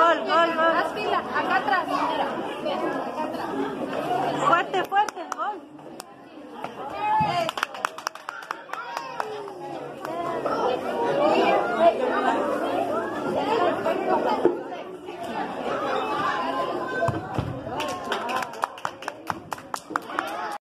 Gol, gol, gol. Haz fila. Acá atrás. Fuerte, fuerte.